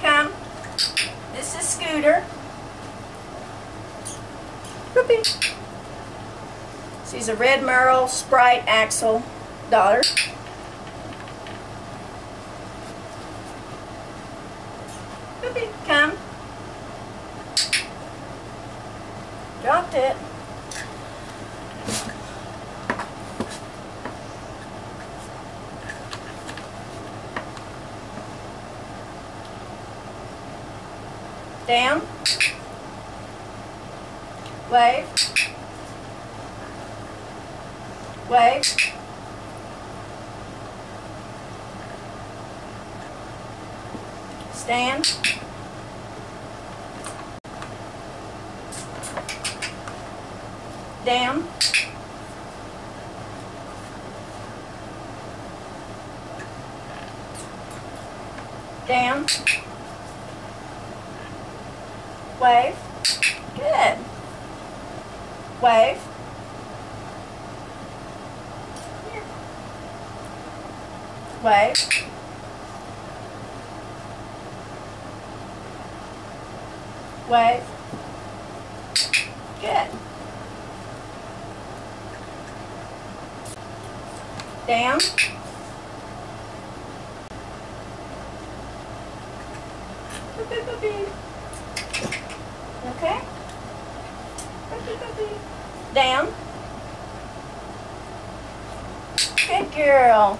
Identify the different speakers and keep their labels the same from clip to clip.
Speaker 1: Come. This is Scooter. Puppy. She's a red merle, sprite, axle daughter. Puppy, come. Dropped it. Down. Wave. Wave. Stand. Down. Down. Wave. Good. Wave. Here. Wave. Wave. Good. Down. Boop, boop, boop. Okay. Down. Good girl.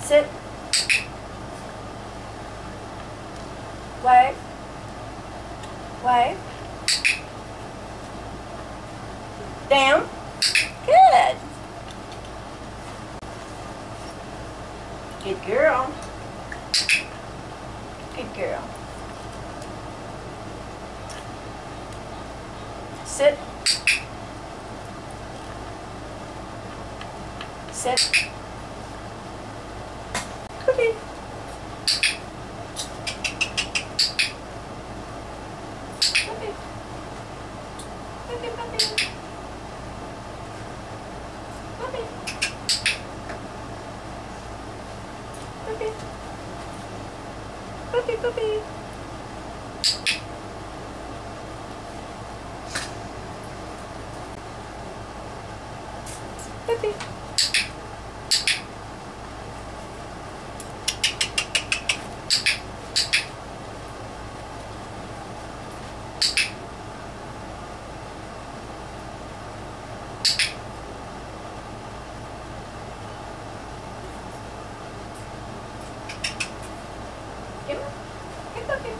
Speaker 1: Sit. Wave. Wave. Down. Good. Good girl. Good girl. Sit. Sit. Cookie. Puppy. Puppy, puppy. Puppy. Give her. Give puppy.